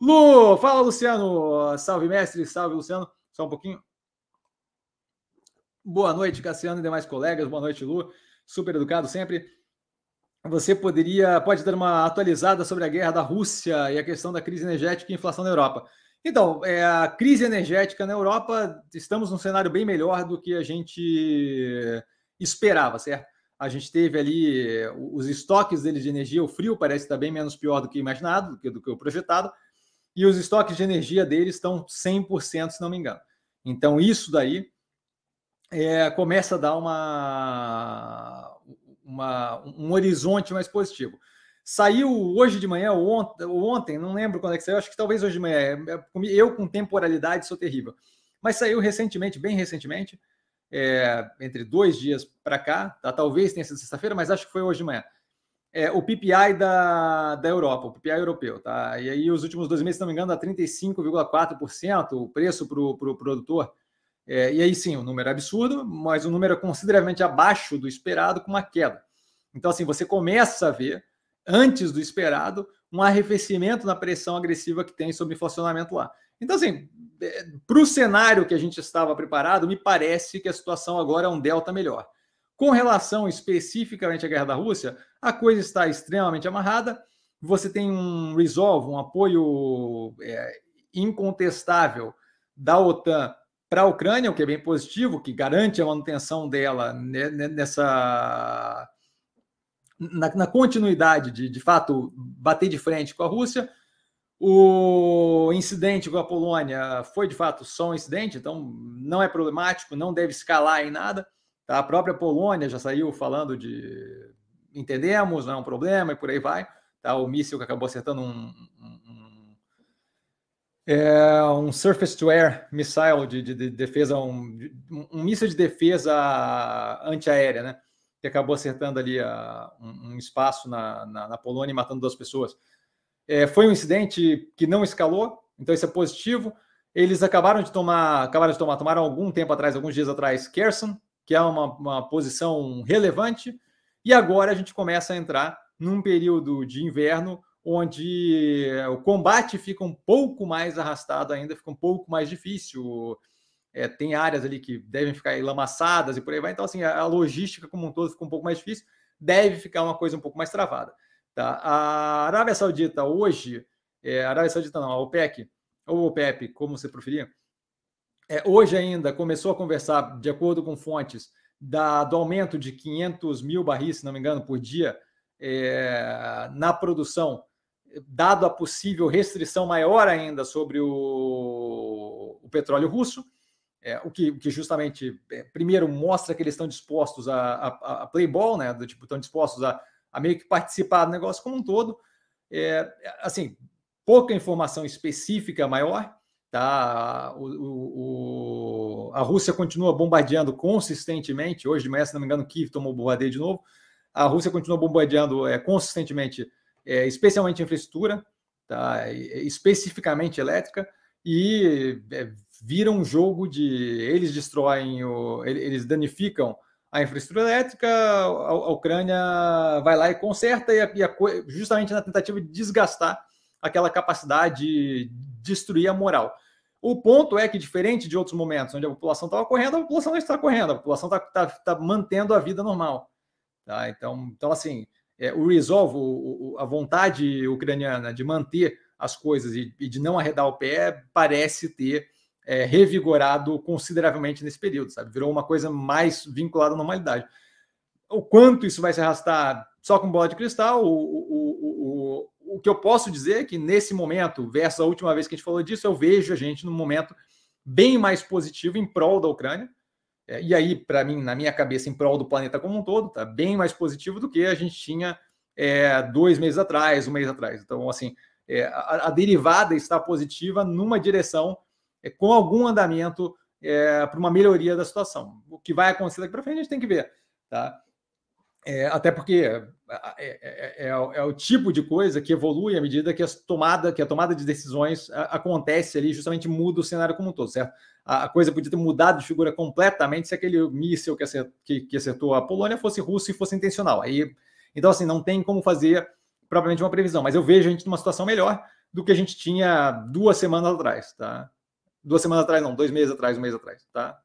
Lu, fala Luciano. Salve, mestre. Salve, Luciano. Só um pouquinho. Boa noite, Cassiano e demais colegas. Boa noite, Lu. Super educado sempre. Você poderia, pode dar uma atualizada sobre a guerra da Rússia e a questão da crise energética e inflação na Europa. Então, é, a crise energética na Europa, estamos num cenário bem melhor do que a gente esperava, certo? A gente teve ali os estoques deles de energia, o frio parece estar bem menos pior do que imaginado, do que, do que o projetado, e os estoques de energia deles estão 100%, se não me engano. Então, isso daí é, começa a dar uma, uma, um horizonte mais positivo. Saiu hoje de manhã, ou ontem, não lembro quando é que saiu, acho que talvez hoje de manhã. É, é, eu, com temporalidade, sou terrível. Mas saiu recentemente, bem recentemente, é, entre dois dias para cá, tá? talvez tenha sido sexta-feira, mas acho que foi hoje de manhã. É, o PPI da, da Europa, o PPI europeu, tá? E aí, os últimos dois meses, se não me engano, dá 35,4% o preço para o pro produtor. É, e aí sim, o número é absurdo, mas o número é consideravelmente abaixo do esperado, com uma queda. Então, assim, você começa a ver antes do esperado, um arrefecimento na pressão agressiva que tem sobre o inflacionamento lá. Então, assim, é, para o cenário que a gente estava preparado, me parece que a situação agora é um delta melhor. Com relação especificamente à guerra da Rússia, a coisa está extremamente amarrada. Você tem um resolve, um apoio é, incontestável da OTAN para a Ucrânia, o que é bem positivo, que garante a manutenção dela nessa na, na continuidade de, de fato, bater de frente com a Rússia. O incidente com a Polônia foi de fato só um incidente, então não é problemático, não deve escalar em nada. Tá? A própria Polônia já saiu falando de entendemos, não é um problema e por aí vai. Tá? O míssil que acabou acertando um, um, um, é, um surface-to-air missile de, de, de defesa, um, um míssil de defesa antiaérea, né? que acabou acertando ali a, um, espaço na, na, na, Polônia e matando duas pessoas. É, foi um incidente que não escalou, então isso é positivo. Eles acabaram de tomar, acabaram de tomar, tomaram algum tempo atrás, alguns dias atrás, Kherson, que é uma, uma posição relevante, e agora a gente começa a entrar num período de inverno onde o combate fica um pouco mais arrastado ainda, fica um pouco mais difícil é, tem áreas ali que devem ficar lamaçadas e por aí vai. Então, assim, a, logística como um todo fica um pouco mais difícil, deve ficar uma coisa um pouco mais travada. Tá? A Arábia Saudita hoje, é, a Arábia Saudita não, a OPEC, ou OPEP, como você preferir, é, hoje ainda começou a conversar, de acordo com fontes, da, do aumento de 500 mil barris, se não me engano, por dia é, na produção, dado a possível restrição maior ainda sobre o, o petróleo russo. É, o, que, que, justamente, é, primeiro, mostra que eles estão dispostos a, a, a playball, né? Do, tipo, estão dispostos a, a, meio que participar do negócio como um todo. É, assim, pouca informação específica maior, tá? O, o, a Rússia continua bombardeando consistentemente. Hoje de manhã, se não me engano, Kiev tomou bombardeio de novo. A Rússia continua bombardeando é, consistentemente, é, especialmente infraestrutura, tá? especificamente elétrica, e é, vira um jogo de eles destroem, o, eles danificam a infraestrutura elétrica, a, a Ucrânia vai lá e conserta, e, a, e a, justamente na tentativa de desgastar aquela capacidade de destruir a moral. O ponto é que, diferente de outros momentos onde a população estava correndo, a população não está correndo, a população está tá, tá mantendo a vida normal. Tá? Então, então, assim, é, o resolve, o, o, a vontade ucraniana de manter as coisas e, e de não arredar o pé, parece ter é, revigorado consideravelmente nesse período, sabe? Virou uma coisa mais vinculada à normalidade. O quanto isso vai se arrastar só com bola de cristal, o, o, que eu posso dizer é que nesse momento, versus a última vez que a gente falou disso, eu vejo a gente num momento bem mais positivo em prol da Ucrânia. É, e aí, para mim, na minha cabeça, em prol do planeta como um todo, tá bem mais positivo do que a gente tinha é, dois meses atrás, um mês atrás. Então, assim, é, a, a derivada está positiva numa direção é, com algum andamento é, para uma melhoria da situação. O que vai acontecer daqui para frente a gente tem que ver. Tá? É, até porque é, é, é, é, o tipo de coisa que evolui à medida que, as tomada, que a tomada de decisões acontece ali, justamente muda o cenário como um todo, certo? A, a coisa podia ter mudado de figura completamente se aquele míssil que acertou, que, que acertou a Polônia fosse russo e fosse intencional. Aí, então, assim, não tem como fazer propriamente uma previsão, mas eu vejo a gente numa situação melhor do que a gente tinha duas semanas atrás, tá? Duas semanas atrás, não, dois meses atrás, um mês atrás, tá?